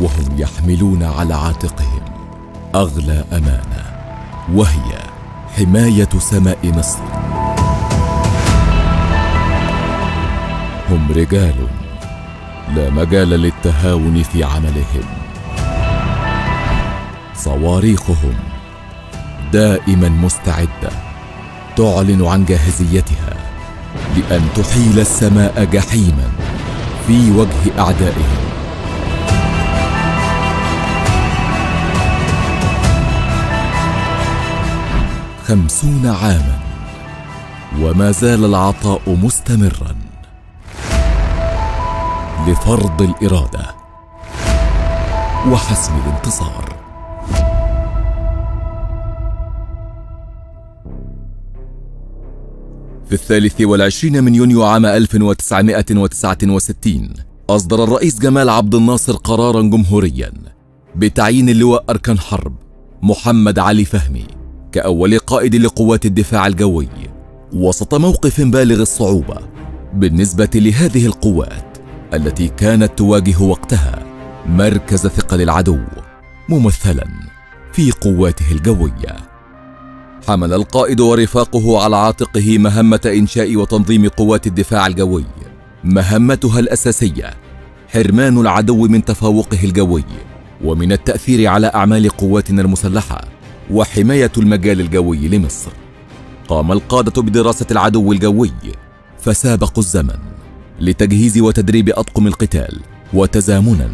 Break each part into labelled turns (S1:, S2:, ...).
S1: وهم يحملون على عاتقهم أغلى أمانة وهي حماية سماء مصر. هم رجال لا مجال للتهاون في عملهم. صواريخهم دائما مستعدة تعلن عن جاهزيتها لأن تحيل السماء جحيما في وجه أعدائهم. خمسون عاما. وما زال العطاء مستمرا. لفرض الإرادة. وحسم الانتصار. في الثالث والعشرين من يونيو عام 1969 أصدر الرئيس جمال عبد الناصر قرارا جمهوريا بتعيين اللواء أركان حرب محمد علي فهمي. كأول قائد لقوات الدفاع الجوي وسط موقف بالغ الصعوبة بالنسبة لهذه القوات التي كانت تواجه وقتها مركز ثقل العدو ممثلا في قواته الجوية. حمل القائد ورفاقه على عاتقه مهمة إنشاء وتنظيم قوات الدفاع الجوي مهمتها الأساسية حرمان العدو من تفوقه الجوي ومن التأثير على أعمال قواتنا المسلحة. وحماية المجال الجوي لمصر. قام القادة بدراسة العدو الجوي فسابقوا الزمن لتجهيز وتدريب أطقم القتال وتزامنا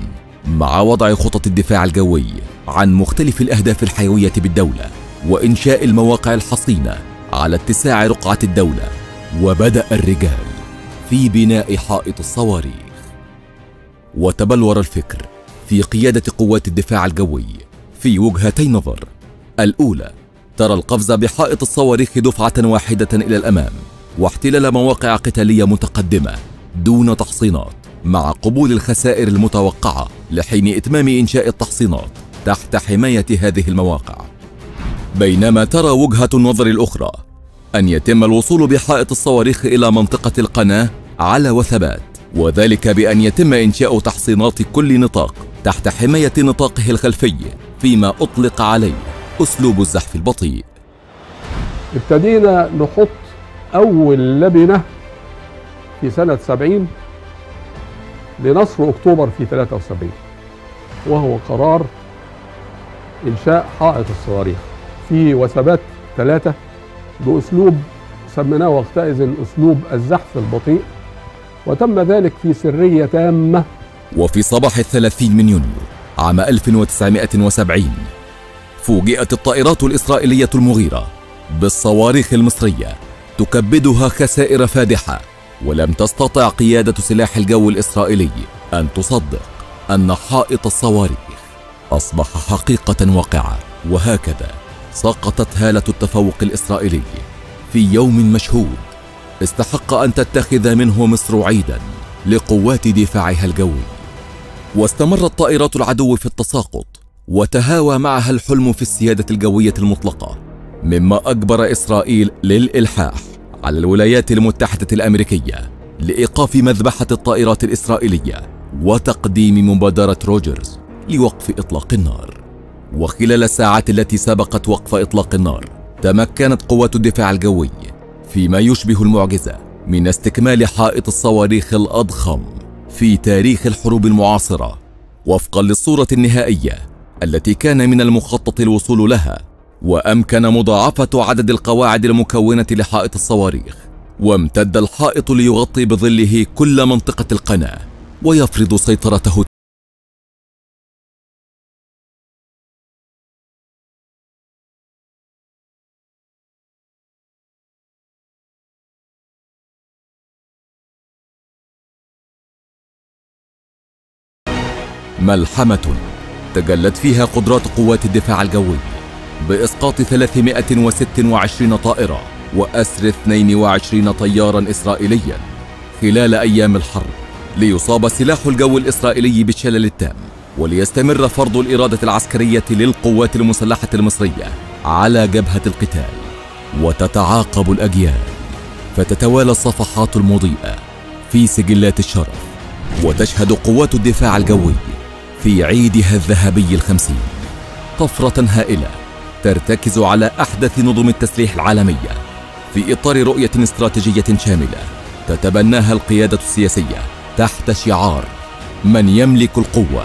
S1: مع وضع خطط الدفاع الجوي عن مختلف الأهداف الحيوية بالدولة وإنشاء المواقع الحصينة على اتساع رقعة الدولة وبدأ الرجال في بناء حائط الصواريخ. وتبلور الفكر في قيادة قوات الدفاع الجوي في وجهتي نظر. الأولى ترى القفز بحائط الصواريخ دفعة واحدة إلى الأمام واحتلال مواقع قتالية متقدمة دون تحصينات مع قبول الخسائر المتوقعة لحين إتمام إنشاء التحصينات تحت حماية هذه المواقع. بينما ترى وجهة النظر الأخرى أن يتم الوصول بحائط الصواريخ إلى منطقة القناة على وثبات وذلك بأن يتم إنشاء تحصينات كل نطاق تحت حماية نطاقه الخلفي فيما أطلق عليه. أسلوب الزحف البطيء.
S2: ابتدينا نحط أول لبنة في سنة 70 لنصر أكتوبر في 73 وهو قرار إنشاء حائط الصواريخ. في وثبات ثلاثة بأسلوب سميناه وقتئذ أسلوب الزحف البطيء وتم ذلك في سرية تامة.
S1: وفي صباح الثلاثين من يونيو عام 1970 فوجئت الطائرات الإسرائيلية المغيرة بالصواريخ المصرية تكبدها خسائر فادحة ولم تستطع قيادة سلاح الجو الإسرائيلي أن تصدق أن حائط الصواريخ أصبح حقيقة واقعة. وهكذا سقطت هالة التفوق الإسرائيلي في يوم مشهود استحق أن تتخذ منه مصر عيدا لقوات دفاعها الجوي. واستمرت طائرات العدو في التساقط وتهاوى معها الحلم في السيادة الجوية المطلقة مما أجبر إسرائيل للإلحاح على الولايات المتحدة الأمريكية لإيقاف مذبحة الطائرات الإسرائيلية وتقديم مبادرة روجرز لوقف إطلاق النار. وخلال الساعات التي سبقت وقف إطلاق النار تمكنت قوات الدفاع الجوي فيما يشبه المعجزة من استكمال حائط الصواريخ الأضخم في تاريخ الحروب المعاصرة وفقا للصورة النهائية التي كان من المخطط الوصول لها وأمكن مضاعفة عدد القواعد المكونة لحائط الصواريخ وامتد الحائط ليغطي بظله كل منطقة القناة ويفرض سيطرته ملحمة. تجلت فيها قدرات قوات الدفاع الجوي بإسقاط 326 طائرة وأسر 22 طيارا إسرائيليا خلال أيام الحرب ليصاب سلاح الجو الإسرائيلي بالشلل التام وليستمر فرض الإرادة العسكرية للقوات المسلحة المصرية على جبهة القتال وتتعاقب الأجيال. فتتوالى الصفحات المضيئة في سجلات الشرف وتشهد قوات الدفاع الجوي في عيدها الذهبي الخمسين طفرة هائلة ترتكز على أحدث نظم التسليح العالمية في إطار رؤية استراتيجية شاملة تتبناها القيادة السياسية تحت شعار من يملك القوة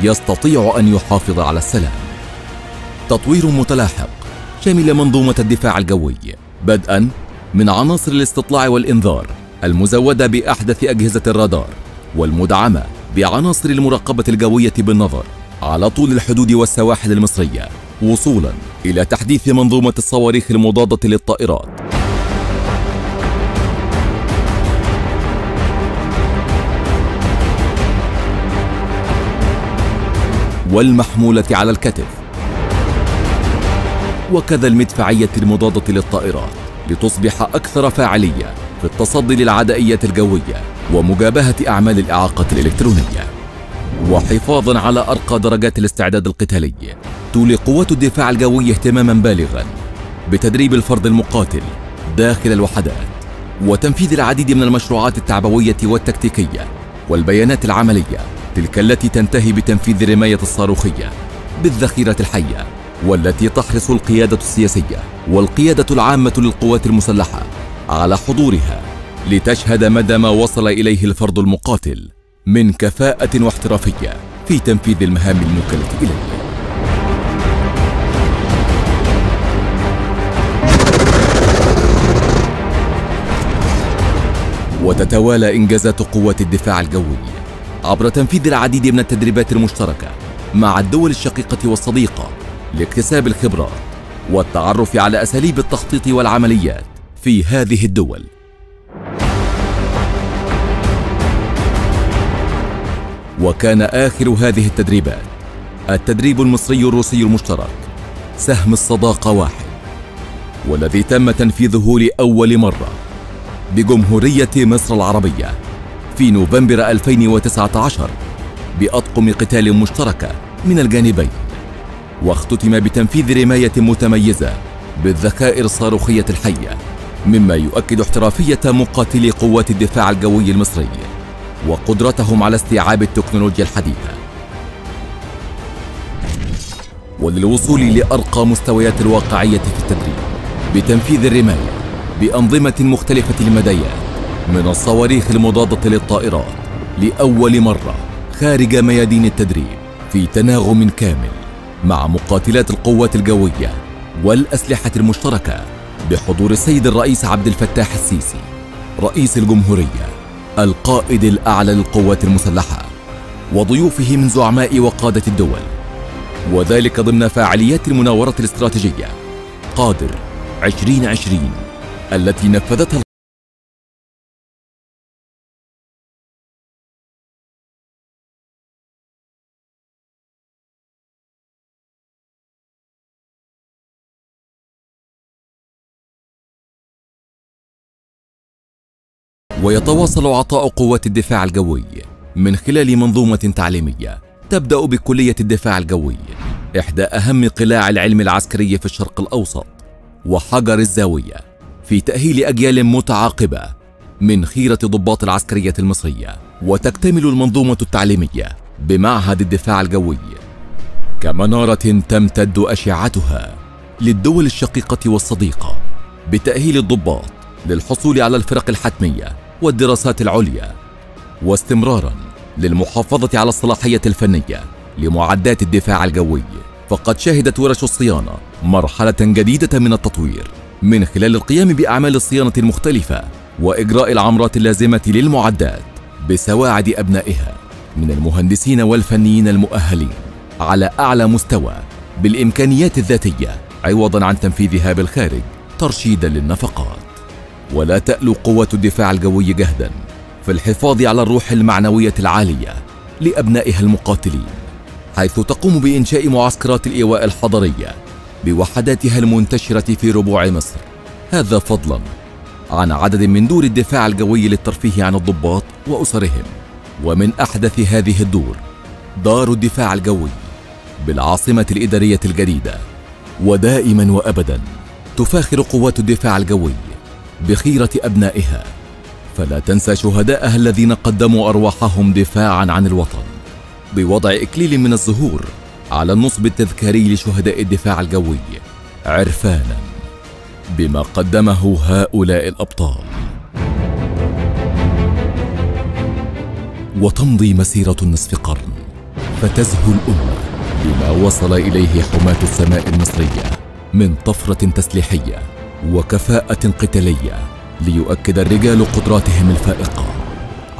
S1: يستطيع أن يحافظ على السلام تطوير متلاحق شمل منظومة الدفاع الجوي بدءا من عناصر الاستطلاع والإنذار المزودة بأحدث أجهزة الرادار والمدعمة بعناصر المراقبة الجوية بالنظر على طول الحدود والسواحل المصرية وصولا إلى تحديث منظومة الصواريخ المضادة للطائرات. والمحمولة على الكتف. وكذا المدفعية المضادة للطائرات لتصبح أكثر فاعلية في التصدي للعدائية الجوية ومجابهة أعمال الإعاقة الإلكترونية. وحفاظا على أرقى درجات الاستعداد القتالي تولي قوات الدفاع الجوي اهتماما بالغا بتدريب الفرد المقاتل داخل الوحدات وتنفيذ العديد من المشروعات التعبوية والتكتيكية والبيانات العملية تلك التي تنتهي بتنفيذ الرماية الصاروخية بالذخيرة الحية والتي تحرص القيادة السياسية والقيادة العامة للقوات المسلحة على حضورها. لتشهد مدى ما وصل إليه الفرد المقاتل من كفاءة واحترافية في تنفيذ المهام الموكلة إليه. وتتوالى إنجازات قوات الدفاع الجوي عبر تنفيذ العديد من التدريبات المشتركة مع الدول الشقيقة والصديقة لاكتساب الخبرات والتعرف على أساليب التخطيط والعمليات في هذه الدول. وكان آخر هذه التدريبات. التدريب المصري الروسي المشترك. سهم الصداقة واحد. والذي تم تنفيذه لأول مرة. بجمهورية مصر العربية. في نوفمبر 2019 بأطقم قتال مشتركة من الجانبين. واختتم بتنفيذ رماية متميزة بالذخائر الصاروخية الحية. مما يؤكد احترافية مقاتلي قوات الدفاع الجوي المصري. وقدرتهم على استيعاب التكنولوجيا الحديثة. وللوصول لأرقى مستويات الواقعية في التدريب بتنفيذ الرماية بأنظمة مختلفة المدايات من الصواريخ المضادة للطائرات لأول مرة خارج ميادين التدريب في تناغم كامل مع مقاتلات القوات الجوية والأسلحة المشتركة بحضور السيد الرئيس عبد الفتاح السيسي رئيس الجمهورية. القائد الأعلى للقوات المسلحة وضيوفه من زعماء وقادة الدول وذلك ضمن فاعليات المناورة الاستراتيجية قادر 2020 التي نفذتها ويتواصل عطاء قوات الدفاع الجوي من خلال منظومة تعليمية تبدأ بكلية الدفاع الجوي إحدى أهم قلاع العلم العسكري في الشرق الأوسط وحجر الزاوية في تأهيل أجيال متعاقبة من خيرة ضباط العسكرية المصرية. وتكتمل المنظومة التعليمية بمعهد الدفاع الجوي كمنارة تمتد أشعتها للدول الشقيقة والصديقة بتأهيل الضباط للحصول على الفرق الحتمية والدراسات العليا واستمرارا للمحافظة على الصلاحية الفنية لمعدات الدفاع الجوي فقد شهدت ورش الصيانة مرحلة جديدة من التطوير من خلال القيام بأعمال الصيانة المختلفة وإجراء العمرات اللازمة للمعدات بسواعد أبنائها من المهندسين والفنيين المؤهلين على أعلى مستوى بالإمكانيات الذاتية عوضا عن تنفيذها بالخارج ترشيدا للنفقات. ولا تألو قوة الدفاع الجوي جهدا في الحفاظ على الروح المعنوية العالية لأبنائها المقاتلين حيث تقوم بإنشاء معسكرات الإيواء الحضرية بوحداتها المنتشرة في ربوع مصر. هذا فضلا عن عدد من دور الدفاع الجوي للترفيه عن الضباط وأسرهم ومن أحدث هذه الدور دار الدفاع الجوي بالعاصمة الإدارية الجديدة ودائما وأبدا تفاخر قوات الدفاع الجوي بخيرة أبنائها. فلا تنسى شهداءها الذين قدموا أرواحهم دفاعا عن الوطن. بوضع إكليل من الزهور على النصب التذكاري لشهداء الدفاع الجوي عرفانا بما قدمه هؤلاء الأبطال. وتمضي مسيرة نصف قرن. فتزهو الأمة بما وصل إليه حماة السماء المصرية من طفرة تسليحية. وكفاءة قتالية ليؤكد الرجال قدراتهم الفائقة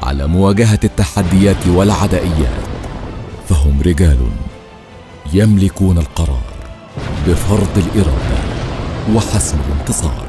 S1: على مواجهة التحديات والعدائيات. فهم رجال يملكون القرار بفرض الإرادة وحسم الانتصار.